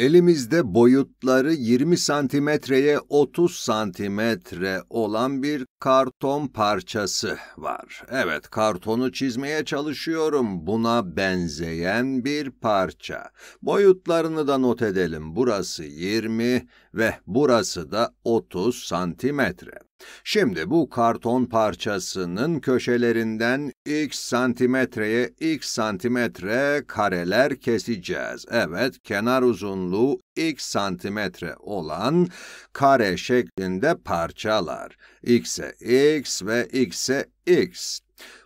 Elimizde boyutları 20 santimetreye 30 santimetre olan bir karton parçası var. Evet, kartonu çizmeye çalışıyorum. Buna benzeyen bir parça. Boyutlarını da not edelim. Burası 20 ve burası da 30 santimetre. Şimdi bu karton parçasının köşelerinden x santimetreye x santimetre kareler keseceğiz. Evet, kenar uzunluğu x santimetre olan kare şeklinde parçalar. x'e x ve x'e x.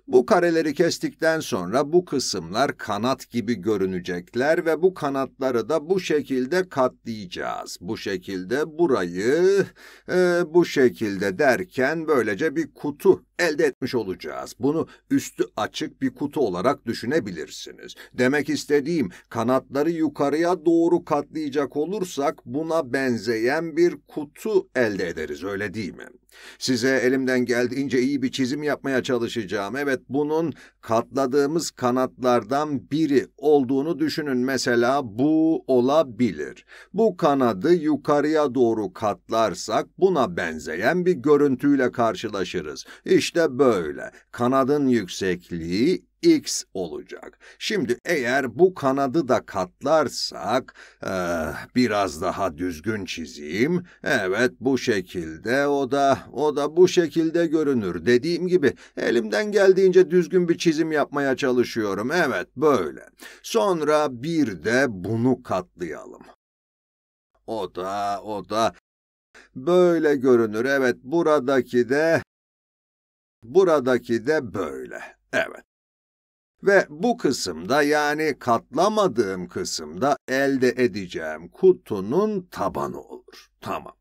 Bu kareleri kestikten sonra bu kısımlar kanat gibi görünecekler ve bu kanatları da bu şekilde katlayacağız. Bu şekilde burayı e, bu şekilde derken böylece bir kutu elde etmiş olacağız. Bunu üstü açık bir kutu olarak düşünebilirsiniz. Demek istediğim kanatları yukarıya doğru katlayacak olursak buna benzeyen bir kutu elde ederiz öyle değil mi? Size elimden geldiğince iyi bir çizim yapmaya çalışacağım. Evet bunun katladığımız kanatlardan biri olduğunu düşünün. Mesela bu olabilir. Bu kanadı yukarıya doğru katlarsak buna benzeyen bir görüntüyle karşılaşırız. İşte böyle. Kanadın yüksekliği x olacak. Şimdi eğer bu kanadı da katlarsak, eh, biraz daha düzgün çizeyim. Evet bu şekilde, o da, o da bu şekilde görünür. Dediğim gibi elimden geldiğince düzgün bir çizim yapmaya çalışıyorum. Evet böyle. Sonra bir de bunu katlayalım. O da, o da böyle görünür. Evet buradaki de, buradaki de böyle. Evet. Ve bu kısımda yani katlamadığım kısımda elde edeceğim kutunun tabanı olur. Tamam.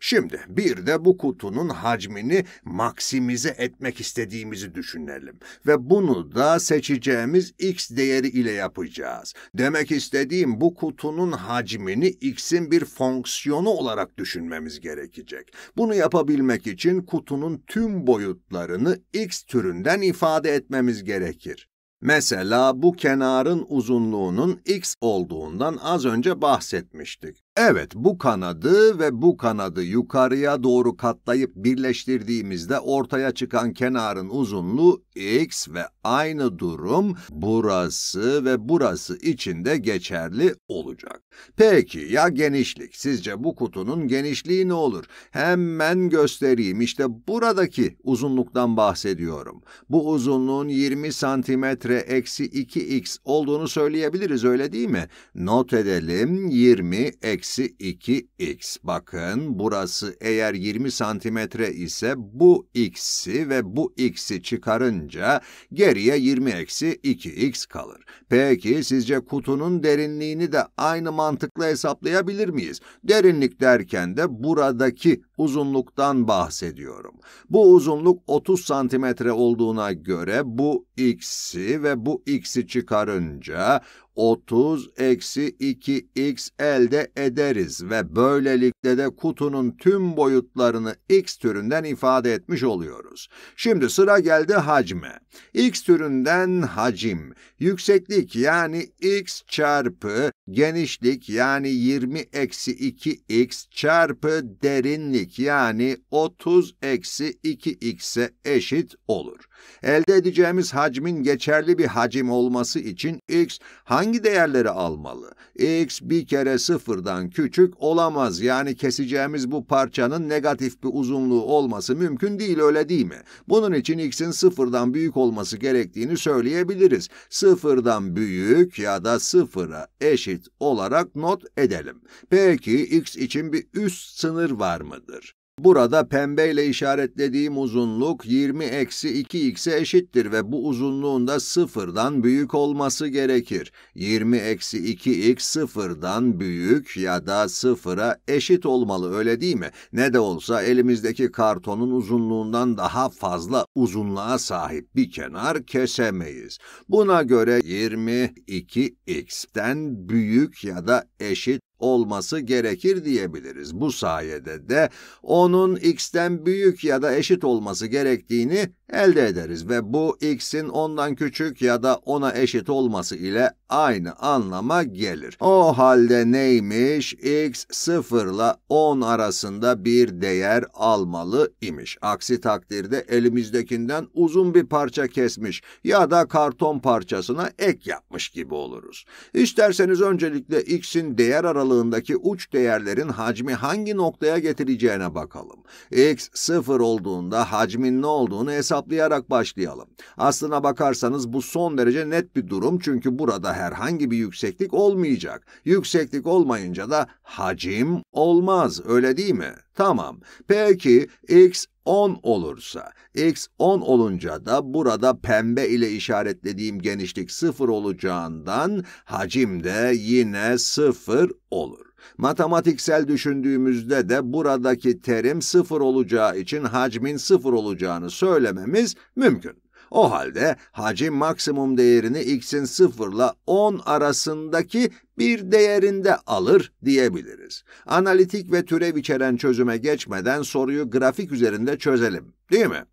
Şimdi bir de bu kutunun hacmini maksimize etmek istediğimizi düşünelim ve bunu da seçeceğimiz x değeri ile yapacağız. Demek istediğim bu kutunun hacmini x'in bir fonksiyonu olarak düşünmemiz gerekecek. Bunu yapabilmek için kutunun tüm boyutlarını x türünden ifade etmemiz gerekir. Mesela bu kenarın uzunluğunun x olduğundan az önce bahsetmiştik. Evet, bu kanadı ve bu kanadı yukarıya doğru katlayıp birleştirdiğimizde ortaya çıkan kenarın uzunluğu x ve aynı durum burası ve burası için de geçerli olacak. Peki ya genişlik? Sizce bu kutunun genişliği ne olur? Hemen göstereyim. İşte buradaki uzunluktan bahsediyorum. Bu uzunluğun 20 santimetre eksi 2x olduğunu söyleyebiliriz öyle değil mi? Not edelim 20 eksi eksi 2x. Bakın burası eğer 20 santimetre ise bu x'i ve bu x'i çıkarınca geriye 20 eksi 2x kalır. Peki sizce kutunun derinliğini de aynı mantıkla hesaplayabilir miyiz? Derinlik derken de buradaki uzunluktan bahsediyorum. Bu uzunluk 30 santimetre olduğuna göre bu x'i ve bu x'i çıkarınca 30 eksi 2x elde ederiz ve böylelikle de kutunun tüm boyutlarını x türünden ifade etmiş oluyoruz. Şimdi sıra geldi hacme. x türünden hacim, yükseklik yani x çarpı genişlik yani 20 eksi 2x çarpı derinlik yani 30 eksi 2x'e eşit olur. Elde edeceğimiz hacmin geçerli bir hacim olması için x hangi değerleri almalı? x bir kere sıfırdan küçük olamaz. Yani keseceğimiz bu parçanın negatif bir uzunluğu olması mümkün değil öyle değil mi? Bunun için x'in sıfırdan büyük olması gerektiğini söyleyebiliriz. Sıfırdan büyük ya da sıfıra eşit olarak not edelim. Peki x için bir üst sınır var mıdır? Burada pembeyle işaretlediğim uzunluk 20 eksi 2x'e eşittir ve bu uzunluğun da sıfırdan büyük olması gerekir. 20 eksi 2x sıfırdan büyük ya da sıfıra eşit olmalı öyle değil mi? Ne de olsa elimizdeki kartonun uzunluğundan daha fazla uzunluğa sahip bir kenar kesemeyiz. Buna göre 22x'ten büyük ya da eşit olması gerekir diyebiliriz. Bu sayede de onun x'ten büyük ya da eşit olması gerektiğini elde ederiz ve bu x'in ondan küçük ya da ona eşit olması ile aynı anlama gelir. O halde neymiş? x 0 ile 10 arasında bir değer almalı imiş. Aksi takdirde elimizdekinden uzun bir parça kesmiş ya da karton parçasına ek yapmış gibi oluruz. İsterseniz öncelikle x'in değer aralığındaki uç değerlerin hacmi hangi noktaya getireceğine bakalım. x 0 olduğunda hacmin ne olduğunu hesaplayarak başlayalım. Aslına bakarsanız bu son derece net bir durum çünkü burada herhangi bir yükseklik olmayacak. Yükseklik olmayınca da hacim olmaz öyle değil mi? Tamam. Peki x 10 olursa, x 10 olunca da burada pembe ile işaretlediğim genişlik 0 olacağından hacim de yine 0 olur. Matematiksel düşündüğümüzde de buradaki terim 0 olacağı için hacmin 0 olacağını söylememiz mümkün. O halde hacim maksimum değerini x'in 0 ile 10 arasındaki bir değerinde alır diyebiliriz. Analitik ve türev içeren çözüme geçmeden soruyu grafik üzerinde çözelim, değil mi?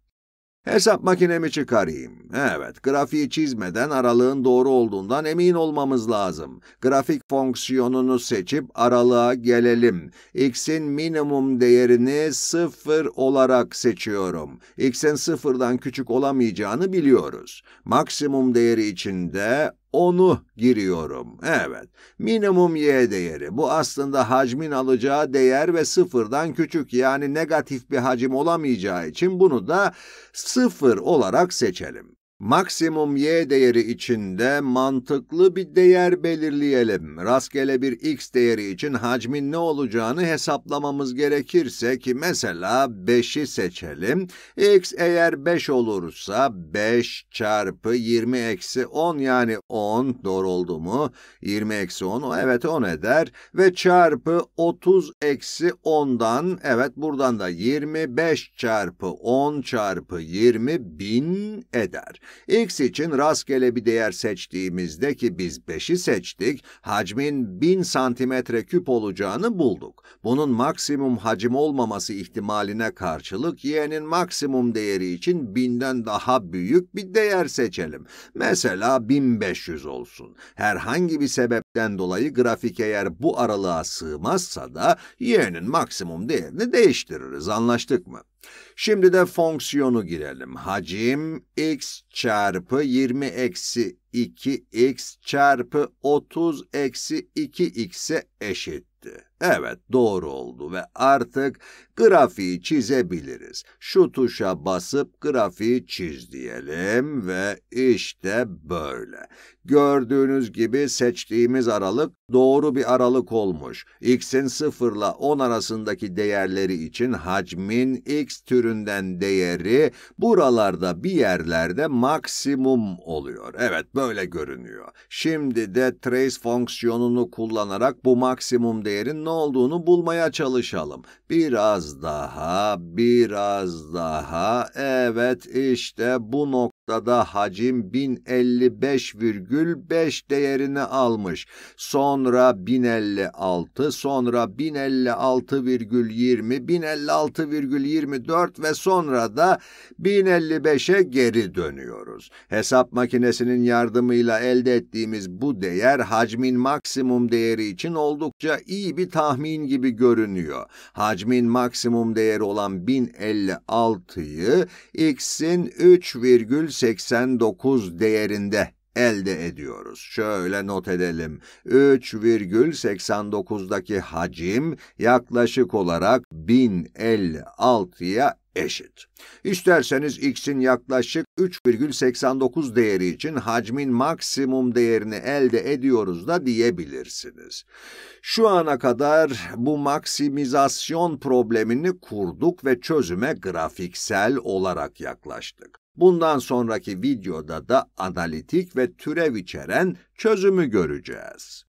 Hesap makinemi çıkarayım. Evet, grafiği çizmeden aralığın doğru olduğundan emin olmamız lazım. Grafik fonksiyonunu seçip aralığa gelelim. x'in minimum değerini 0 olarak seçiyorum. x'in 0'dan küçük olamayacağını biliyoruz. Maksimum değeri için de onu giriyorum. Evet, minimum y değeri. Bu aslında hacmin alacağı değer ve sıfırdan küçük yani negatif bir hacim olamayacağı için bunu da sıfır olarak seçelim. Maksimum y değeri içinde mantıklı bir değer belirleyelim. Rastgele bir x değeri için hacmin ne olacağını hesaplamamız gerekirse ki mesela 5'i seçelim. x eğer 5 olursa 5 çarpı 20 eksi 10 yani 10 doğru oldu mu? 20 eksi 10 evet 10 eder ve çarpı 30 eksi 10'dan evet buradan da 25 çarpı 10 çarpı 20 bin eder. X için rastgele bir değer seçtiğimizde ki biz 5'i seçtik, hacmin 1000 santimetre küp olacağını bulduk. Bunun maksimum hacim olmaması ihtimaline karşılık y'nin maksimum değeri için 1000'den daha büyük bir değer seçelim. Mesela 1500 olsun. Herhangi bir sebepten dolayı grafik eğer bu aralığa sığmazsa da y'nin maksimum değerini değiştiririz. Anlaştık mı? Şimdi de fonksiyonu girelim. Hacim x çarpı 20 eksi 2x çarpı 30 eksi 2x'e eşitti. Evet doğru oldu ve artık grafiği çizebiliriz. Şu tuşa basıp grafiği çiz diyelim ve işte böyle. Gördüğünüz gibi seçtiğimiz aralık doğru bir aralık olmuş. x'in 0 ile 10 arasındaki değerleri için hacmin x türünden değeri buralarda bir yerlerde maksimum oluyor. Evet böyle görünüyor. Şimdi de trace fonksiyonunu kullanarak bu maksimum değerin ne olduğunu bulmaya çalışalım. Biraz daha, biraz daha. Evet işte bu nokta noktada hacim 1055,5 değerini almış. Sonra 1056, sonra 1056,20, 1056,24 ve sonra da 1055'e geri dönüyoruz. Hesap makinesinin yardımıyla elde ettiğimiz bu değer hacmin maksimum değeri için oldukça iyi bir tahmin gibi görünüyor. Hacmin maksimum değeri olan 1056'yı x'in 3,8 3,89 değerinde elde ediyoruz. Şöyle not edelim. 3,89'daki hacim yaklaşık olarak 1056'ya eşit. İsterseniz x'in yaklaşık 3,89 değeri için hacmin maksimum değerini elde ediyoruz da diyebilirsiniz. Şu ana kadar bu maksimizasyon problemini kurduk ve çözüme grafiksel olarak yaklaştık. Bundan sonraki videoda da analitik ve türev içeren çözümü göreceğiz.